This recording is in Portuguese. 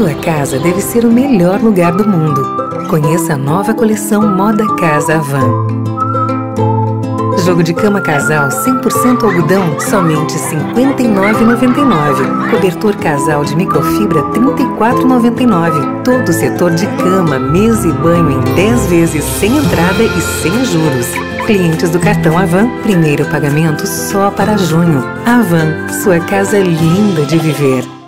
Sua casa deve ser o melhor lugar do mundo. Conheça a nova coleção Moda Casa Avan. Jogo de cama casal 100% algodão, somente R$ 59,99. Cobertor casal de microfibra R$ 34,99. Todo o setor de cama, mesa e banho em 10 vezes sem entrada e sem juros. Clientes do cartão Avan, primeiro pagamento só para junho. Avan, sua casa linda de viver.